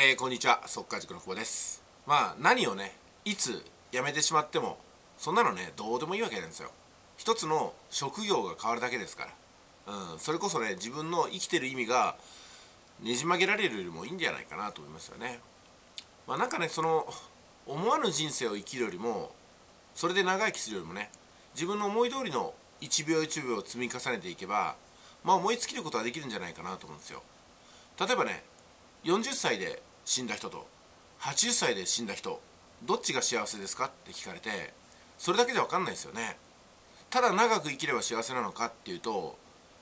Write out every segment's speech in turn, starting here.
えー、こんにちは。速稼塾の久保です。まあ何をねいつ辞めてしまってもそんなのねどうでもいいわけなんですよ。一つの職業が変わるだけですから。うんそれこそね自分の生きてる意味がねじ曲げられるよりもいいんじゃないかなと思いますよね。まあなんかねその思わぬ人生を生きるよりもそれで長生きするよりもね自分の思い通りの1秒1秒を積み重ねていけばまあ思いつきることはできるんじゃないかなと思うんですよ。例えばね40歳で死んだ人と。80歳で死んだ人。どっちが幸せですかって聞かれてそれだけじゃ分かんないですよね。ただ長く生きれば幸せなのかっていうと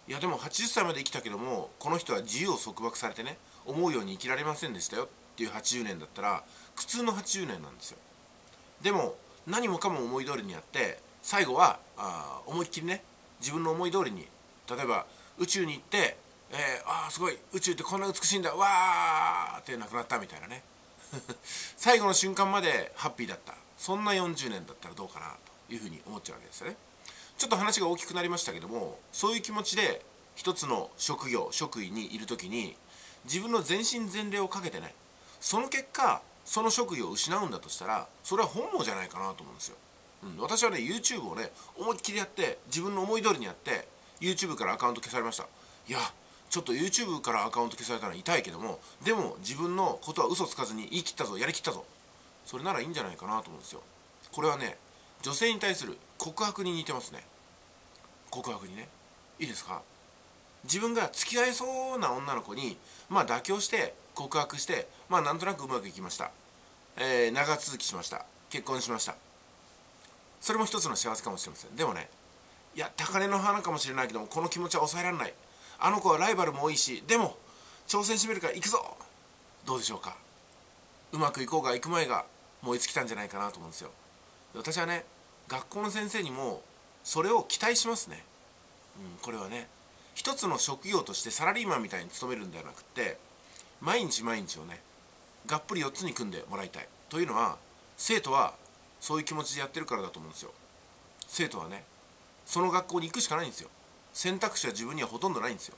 いやでも80歳まで生きたけどもこの人は自由を束縛されてね思うように生きられませんでしたよ。っていう80年だったら苦痛の80年なんですよ。でも何もかも思い通りにやって最後はあ思いっきりね自分の思い通りに例えば宇宙に行ってえー、ああすごい宇宙ってこんな美しいんだわーってなくなったみたいなね。最後の瞬間までハッピーだった。そんな40年だったらどうかなというふうに思っちゃうわけですよね。ちょっと話が大きくなりましたけどもそういう気持ちで一つの職業職位にいる時に自分の全身全霊をかけてねその結果その職業を失うんだとしたらそれは本望じゃないかなと思うんですよ、うん、私はね YouTube をね思いっきりやって自分の思い通りにやって YouTube からアカウント消されました。いやちょっと YouTube からアカウント消されたのは痛いけどもでも自分のことは嘘つかずに言い切ったぞやりきったぞ。それならいいんじゃないかなと思うんですよ。これはね女性に対する告白に似てますね。告白にね。いいですか？自分が付き合えそうな女の子にまあ妥協して告白してまあなんとなくうまくいきました、えー、長続きしました。結婚しました。それも一つの幸せかもしれません。でもねいや高嶺の花かもしれないけどもこの気持ちは抑えられない。あの子はライバルも多いしでも挑戦してみるから行くぞ。どうでしょうか。うまくいこうが行く前が燃え尽きたんじゃないかなと思うんですよ。私はね学校の先生にもそれを期待しますね、うん、これはね一つの職業としてサラリーマンみたいに勤めるんではなくって毎日毎日をねがっぷり4つに組んでもらいたい。というのは生徒はそういう気持ちでやってるからだと思うんですよ。生徒はねその学校に行くしかないんですよ。選択肢は自分にはほとんどないんですよ。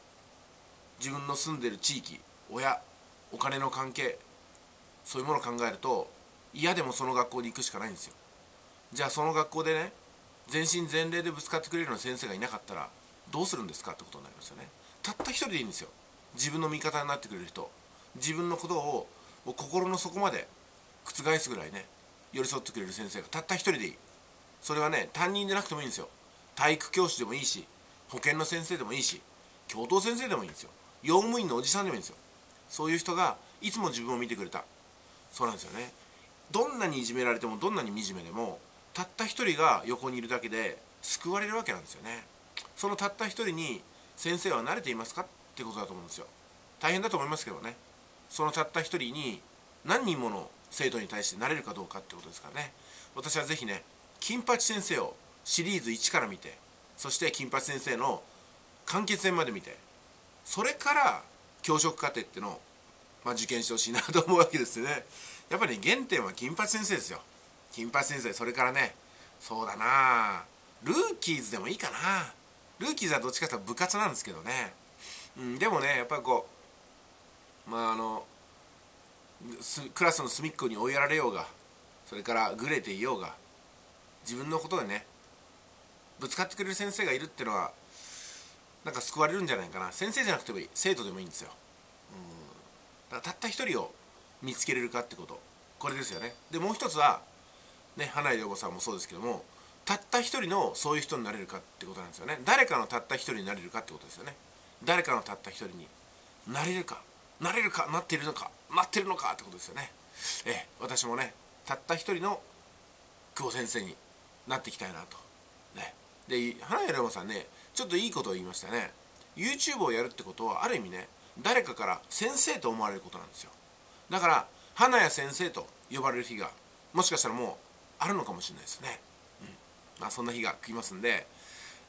自分の住んでる地域親お金の関係そういうものを考えると嫌でもその学校に行くしかないんですよ。じゃあその学校でね全身全霊でぶつかってくれるような先生がいなかったらどうするんですかってことになりますよね。たった一人でいいんですよ。自分の味方になってくれる人。自分のことを心の底まで覆すぐらいね寄り添ってくれる先生がたった一人でいい。それはね担任でなくてもいいんですよ。体育教師でもいいし保健の先生でもいいし教頭先生でもいいんですよ。用務員のおじさんでもいいんですよ。そういう人がいつも自分を見てくれた。そうなんですよね。どんなにいじめられてもどんなに惨めでもたった一人が横にいるだけで救われるわけなんですよね。そのたった一人に先生は慣れていますか？ってことだと思うんですよ。大変だと思いますけどね。そのたった一人に何人もの生徒に対してなれるかどうかってことですからね。私は是非ね金八先生をシリーズ1から見てそして金八先生の完結編まで見てそれから教職課程ってのを、まあ、受験してほしいなと思うわけですよね。やっぱり、ね、原点は金八先生ですよ。金八先生それからねそうだなルーキーズでもいいかな。ルーキーズはどっちかというと部活なんですけどね、うん、でもねやっぱりこうまああのクラスの隅っこに追いやられようがそれからグレていようが自分のことでねぶつかってくれる先生がいるっていうのはなんか救われるんじゃないかな。先生じゃなくてもいい。生徒でもいいんですよ。うん。だからたった一人を見つけれるかってこと。これですよね。でもう一つはね花井涼子さんもそうですけどもたった一人のそういう人になれるかってことなんですよね。誰かのたった一人になれるかってことですよね。誰かのたった一人に。なれるか。なれるか。なっているのか。なってるのかってことですよね。え。私もねたった一人の久保先生になっていきたいなと。ね。で花屋レモさんねちょっといいことを言いましたね。YouTube をやるってことはある意味ね誰かから先生と思われることなんですよ。だから花屋先生と呼ばれる日がもしかしたらもうあるのかもしれないですね、うん。まあ、そんな日が来ますんで、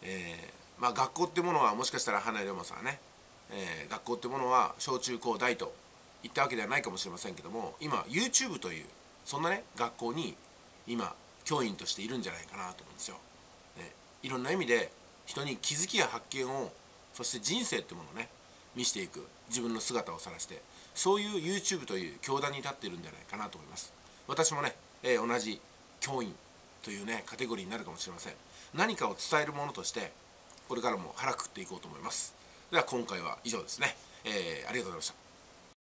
えー、まあ、学校ってものはもしかしたら花屋龍馬さんはね、えー、学校ってものは小中高大と言ったわけではないかもしれませんけども今 YouTube というそんなね学校に今教員としているんじゃないかなと思うんですよ。いろんな意味で人に気づきや発見をそして人生ってものをね見せていく自分の姿を晒してそういう YouTube という教団に立っているんじゃないかなと思います。私もね、えー、同じ教員というねカテゴリーになるかもしれません。何かを伝えるものとしてこれからも腹くくっていこうと思います。では今回は以上ですね、えー、ありがとうございました。